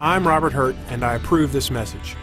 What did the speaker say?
I'm Robert Hurt, and I approve this message.